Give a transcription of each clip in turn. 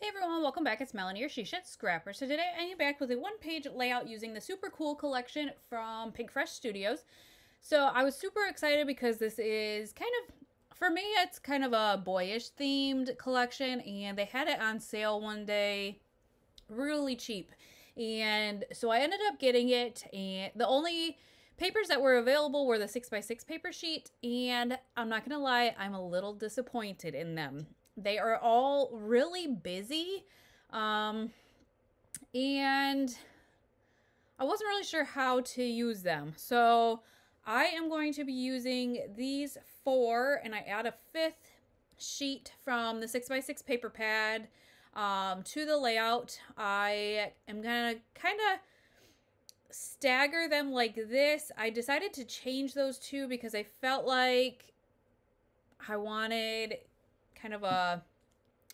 Hey everyone, welcome back. It's Melanie or SheShed Scrapper. So today I am back with a one-page layout using the super cool collection from Pinkfresh Studios. So I was super excited because this is kind of for me, it's kind of a boyish themed collection, and they had it on sale one day really cheap. And so I ended up getting it, and the only papers that were available were the 6x6 paper sheet, and I'm not gonna lie, I'm a little disappointed in them. They are all really busy, um, and I wasn't really sure how to use them. So I am going to be using these four and I add a fifth sheet from the 6x6 paper pad um, to the layout. I am going to kind of stagger them like this. I decided to change those two because I felt like I wanted kind of a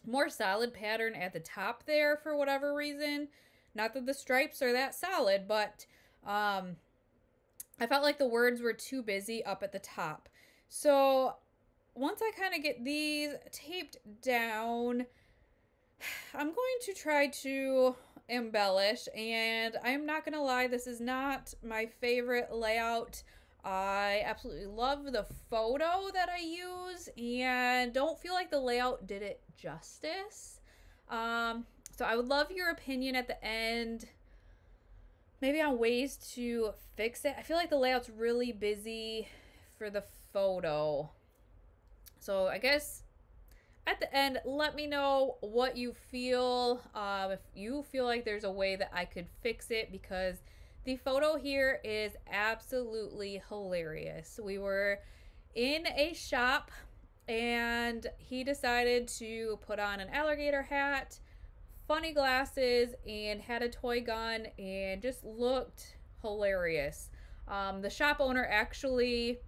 more solid pattern at the top there for whatever reason. Not that the stripes are that solid, but um, I felt like the words were too busy up at the top. So once I kind of get these taped down, I'm going to try to embellish and I'm not going to lie, this is not my favorite layout. I absolutely love the photo that I use and don't feel like the layout did it justice. Um, so I would love your opinion at the end maybe on ways to fix it. I feel like the layout's really busy for the photo. So I guess at the end, let me know what you feel. Um, if you feel like there's a way that I could fix it because the photo here is absolutely hilarious. We were in a shop and he decided to put on an alligator hat funny glasses and had a toy gun and just looked hilarious. Um, the shop owner actually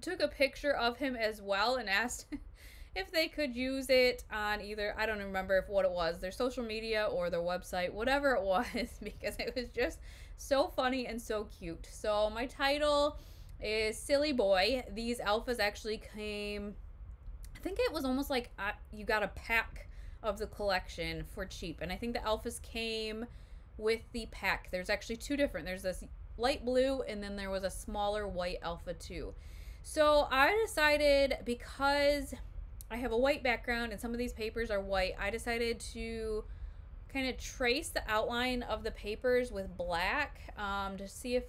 took a picture of him as well and asked if they could use it on either I don't remember if what it was their social media or their website whatever it was because it was just so funny and so cute so my title is silly boy these alphas actually came I think it was almost like uh, you got a pack of the collection for cheap. And I think the alphas came with the pack. There's actually two different. There's this light blue and then there was a smaller white alpha too. So I decided because I have a white background and some of these papers are white, I decided to kind of trace the outline of the papers with black um, to see if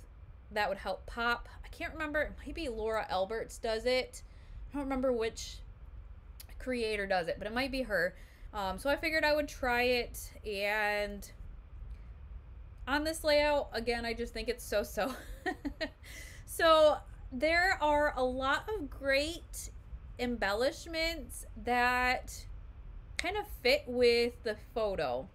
that would help pop. I can't remember. Maybe Laura Alberts does it. I don't remember which creator does it, but it might be her. Um, so I figured I would try it and on this layout, again, I just think it's so-so. so there are a lot of great embellishments that kind of fit with the photo.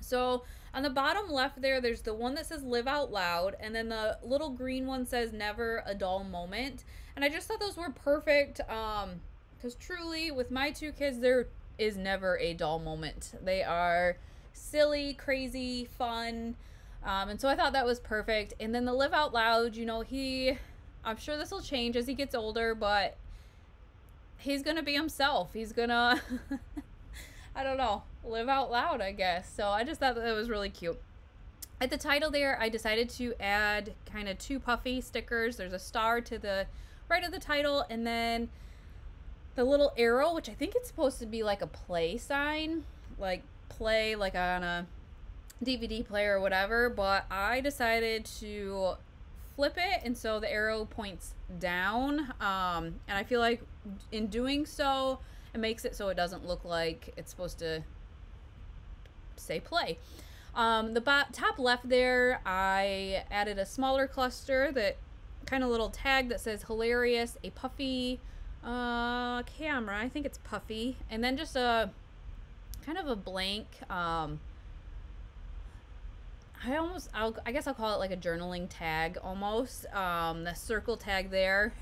So on the bottom left there, there's the one that says live out loud, and then the little green one says never a dull moment. And I just thought those were perfect. Um, because truly with my two kids, they're never a dull moment. They are silly, crazy, fun. Um, and so I thought that was perfect. And then the live out loud, you know, he, I'm sure this will change as he gets older, but he's to be himself. He's to, I don't know, live out loud, I guess. So I just thought that was really cute. At the title there, I decided to add kind of two puffy stickers. There's a star to the right of the title, and then the little arrow, which I think it's supposed to be like a play sign, like play like on a DVD player or whatever, but I decided to flip it and so the arrow points down um, and I feel like in doing so it makes it so it doesn't look like it's supposed to say play. Um, the top left there I added a smaller cluster that kind of little tag that says hilarious, a puffy uh, camera. I think it's puffy. And then just a kind of a blank, um, I almost, I'll, I guess I'll call it like a journaling tag almost. Um, the circle tag there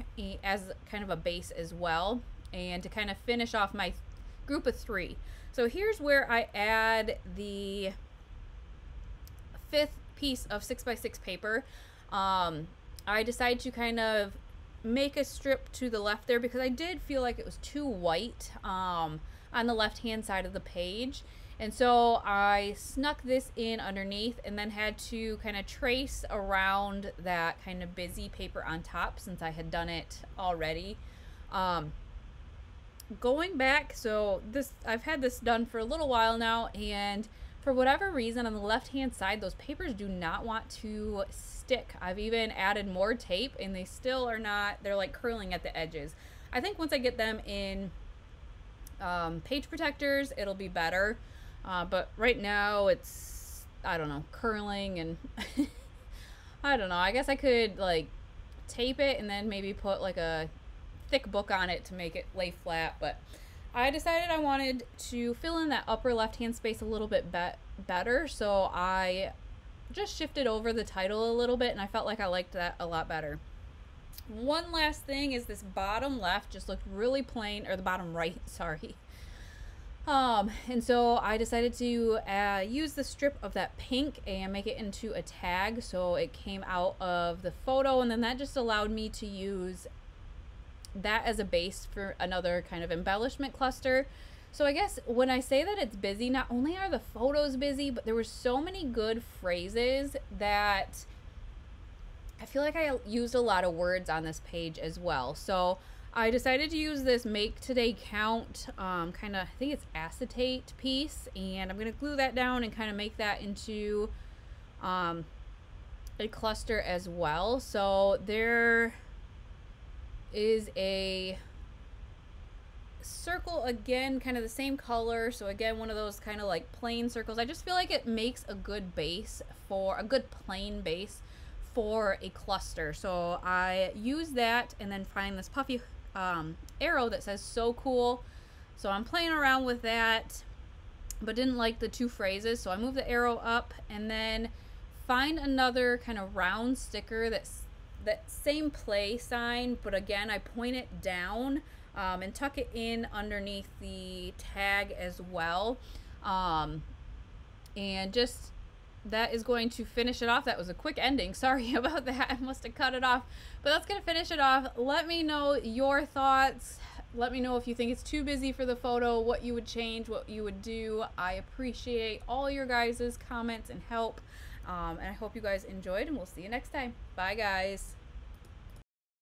as kind of a base as well. And to kind of finish off my group of three. So here's where I add the fifth piece of six by six paper. Um, I decided to kind of make a strip to the left there because I did feel like it was too white um, on the left hand side of the page. And so I snuck this in underneath and then had to kind of trace around that kind of busy paper on top since I had done it already. Um, going back, so this I've had this done for a little while now and for whatever reason on the left hand side those papers do not want to stick. I've even added more tape and they still are not, they're like curling at the edges. I think once I get them in um, page protectors it'll be better. Uh, but right now it's, I don't know, curling and I don't know. I guess I could like tape it and then maybe put like a thick book on it to make it lay flat. But I decided I wanted to fill in that upper left hand space a little bit be better. So I just shifted over the title a little bit and I felt like I liked that a lot better. One last thing is this bottom left just looked really plain, or the bottom right, sorry. Um, and so I decided to uh, use the strip of that pink and make it into a tag so it came out of the photo and then that just allowed me to use that as a base for another kind of embellishment cluster. So I guess when I say that it's busy, not only are the photos busy, but there were so many good phrases that I feel like I used a lot of words on this page as well. So I decided to use this make today count um, kind of I think it's acetate piece and I'm gonna glue that down and kind of make that into um, a cluster as well. So there is a circle again kind of the same color so again one of those kind of like plain circles. I just feel like it makes a good base for a good plain base for a cluster. So I use that and then find this puffy um, arrow that says so cool. So I'm playing around with that, but didn't like the two phrases. So I move the arrow up and then find another kind of round sticker that's that same play sign, but again, I point it down um, and tuck it in underneath the tag as well. Um, and just that is going to finish it off. That was a quick ending. Sorry about that. I must have cut it off. But that's going to finish it off. Let me know your thoughts. Let me know if you think it's too busy for the photo, what you would change, what you would do. I appreciate all your guys' comments and help. Um, and I hope you guys enjoyed, and we'll see you next time. Bye, guys.